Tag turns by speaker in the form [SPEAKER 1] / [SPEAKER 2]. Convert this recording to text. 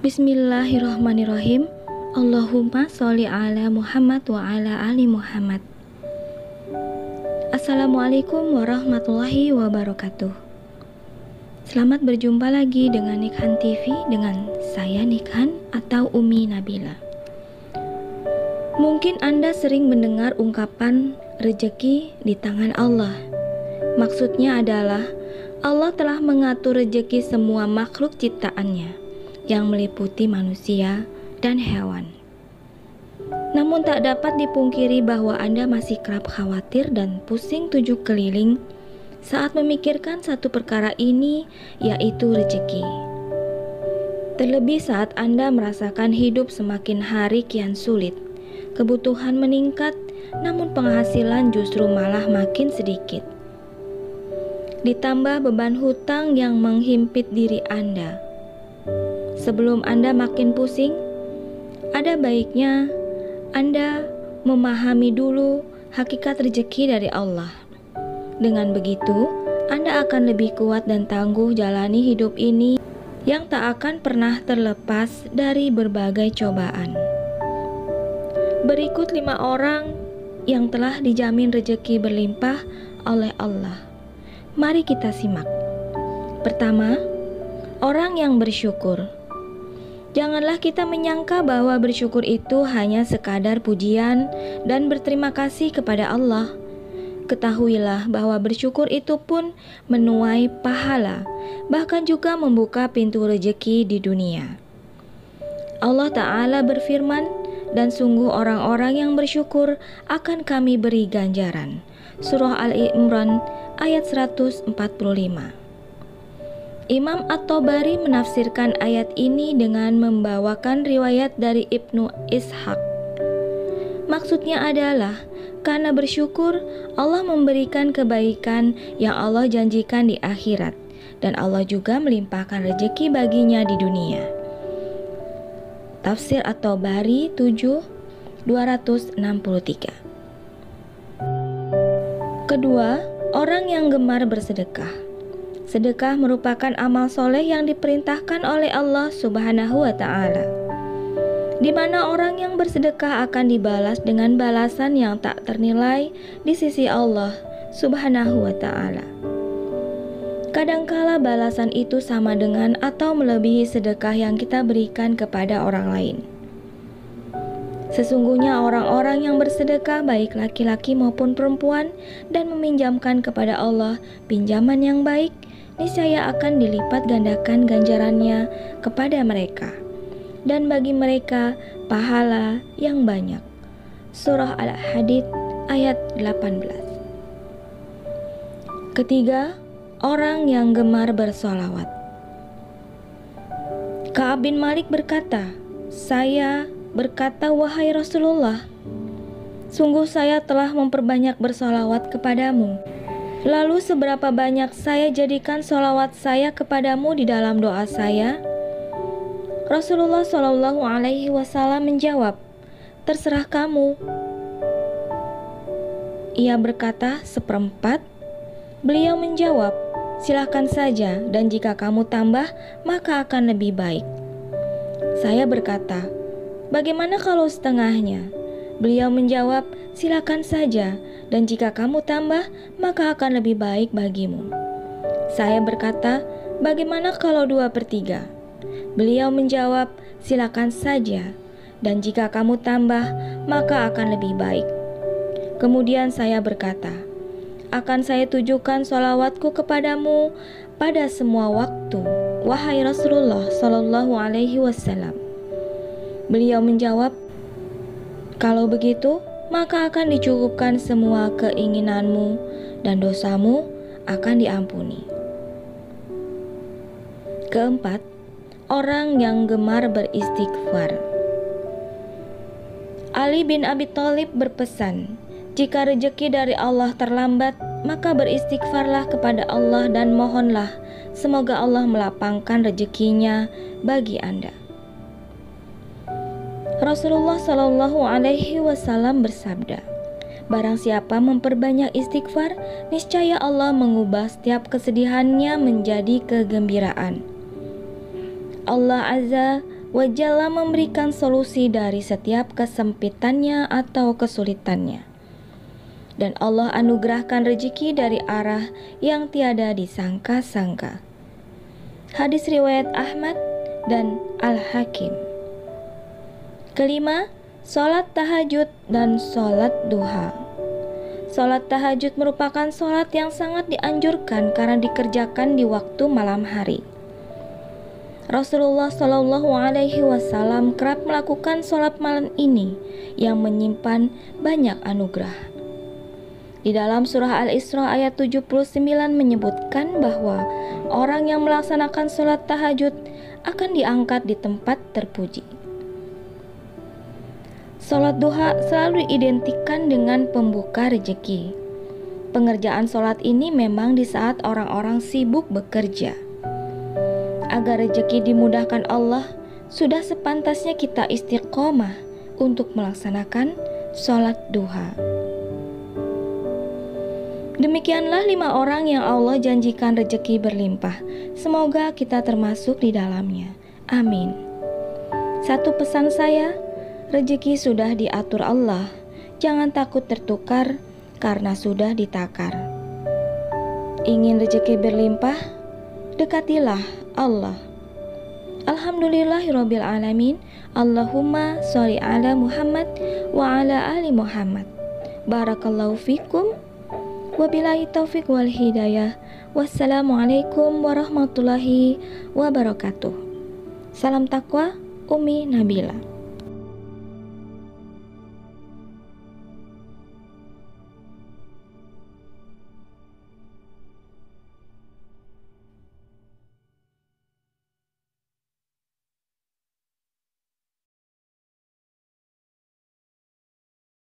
[SPEAKER 1] Bismillahirrahmanirrahim. Allahumma sholli ala Muhammad wa ala ali Muhammad. Assalamualaikum warahmatullahi wabarakatuh. Selamat berjumpa lagi dengan Nikhan TV dengan saya Nikhan atau Umi Nabila. Mungkin Anda sering mendengar ungkapan rejeki di tangan Allah. Maksudnya adalah Allah telah mengatur rejeki semua makhluk ciptaannya yang meliputi manusia dan hewan. Namun tak dapat dipungkiri bahwa Anda masih kerap khawatir dan pusing tujuh keliling saat memikirkan satu perkara ini, yaitu rejeki. Terlebih saat Anda merasakan hidup semakin hari kian sulit, kebutuhan meningkat, namun penghasilan justru malah makin sedikit ditambah beban hutang yang menghimpit diri Anda. Sebelum Anda makin pusing, ada baiknya Anda memahami dulu hakikat rezeki dari Allah. Dengan begitu, Anda akan lebih kuat dan tangguh jalani hidup ini yang tak akan pernah terlepas dari berbagai cobaan. Berikut lima orang yang telah dijamin rezeki berlimpah oleh Allah. Mari kita simak. Pertama, orang yang bersyukur. Janganlah kita menyangka bahwa bersyukur itu hanya sekadar pujian dan berterima kasih kepada Allah. Ketahuilah bahwa bersyukur itu pun menuai pahala, bahkan juga membuka pintu rejeki di dunia. Allah Ta'ala berfirman, dan sungguh orang-orang yang bersyukur akan kami beri ganjaran. Surah Al-Imran ayat 145. Imam At-Tabari menafsirkan ayat ini dengan membawakan riwayat dari Ibnu Ishaq. Maksudnya adalah karena bersyukur Allah memberikan kebaikan yang Allah janjikan di akhirat dan Allah juga melimpahkan rezeki baginya di dunia. Tafsir At-Tabari 7 263 Kedua, Orang yang gemar bersedekah. Sedekah merupakan amal soleh yang diperintahkan oleh Allah Subhanahu wa Ta'ala, di mana orang yang bersedekah akan dibalas dengan balasan yang tak ternilai di sisi Allah Subhanahu wa Ta'ala. Kadangkala balasan itu sama dengan atau melebihi sedekah yang kita berikan kepada orang lain. Sesungguhnya orang-orang yang bersedekah baik laki-laki maupun perempuan dan meminjamkan kepada Allah pinjaman yang baik, niscaya akan dilipat gandakan ganjarannya kepada mereka. Dan bagi mereka pahala yang banyak. Surah Al-Hadid ayat 18. Ketiga, orang yang gemar bersolawat. Ka'ab bin Malik berkata, "Saya berkata, "Wahai Rasulullah, sungguh saya telah memperbanyak bersolawat kepadamu. Lalu, seberapa banyak saya jadikan solawat saya kepadamu di dalam doa saya?" Rasulullah Shallallahu Alaihi Wasallam menjawab, "Terserah kamu." Ia berkata, "Seperempat." Beliau menjawab, "Silahkan saja, dan jika kamu tambah, maka akan lebih baik." Saya berkata, Bagaimana kalau setengahnya? Beliau menjawab, silakan saja, dan jika kamu tambah, maka akan lebih baik bagimu. Saya berkata, bagaimana kalau dua per tiga? Beliau menjawab, silakan saja, dan jika kamu tambah, maka akan lebih baik. Kemudian saya berkata, akan saya tujukan solawatku kepadamu pada semua waktu, wahai Rasulullah Shallallahu Alaihi Wasallam. Beliau menjawab, "Kalau begitu, maka akan dicukupkan semua keinginanmu dan dosamu akan diampuni." Keempat, orang yang gemar beristighfar. Ali bin Abi Thalib berpesan, "Jika rejeki dari Allah terlambat, maka beristighfarlah kepada Allah dan mohonlah semoga Allah melapangkan rezekinya bagi Anda." Rasulullah Shallallahu Alaihi Wasallam bersabda, Barang siapa memperbanyak istighfar, niscaya Allah mengubah setiap kesedihannya menjadi kegembiraan. Allah Azza Wajalla memberikan solusi dari setiap kesempitannya atau kesulitannya. Dan Allah anugerahkan rezeki dari arah yang tiada disangka-sangka. Hadis riwayat Ahmad dan Al-Hakim. Kelima, sholat tahajud dan sholat duha. Sholat tahajud merupakan sholat yang sangat dianjurkan karena dikerjakan di waktu malam hari. Rasulullah Shallallahu Alaihi Wasallam kerap melakukan sholat malam ini yang menyimpan banyak anugerah. Di dalam surah Al-Isra ayat 79 menyebutkan bahwa orang yang melaksanakan sholat tahajud akan diangkat di tempat terpuji. Sholat duha selalu diidentikan dengan pembuka rejeki. Pengerjaan sholat ini memang di saat orang-orang sibuk bekerja agar rezeki dimudahkan Allah, sudah sepantasnya kita istiqomah untuk melaksanakan sholat duha. Demikianlah lima orang yang Allah janjikan rezeki berlimpah. Semoga kita termasuk di dalamnya. Amin. Satu pesan saya, rezeki sudah diatur Allah. Jangan takut tertukar karena sudah ditakar. Ingin rezeki berlimpah? Dekatilah Allah. Alhamdulillahirabbil alamin. Allahumma sholli ala Muhammad wa ala ali Muhammad. Barakallahu fikum. Wabillahi taufik wal hidayah. Wassalamualaikum warahmatullahi wabarakatuh. Salam takwa, Umi Nabila.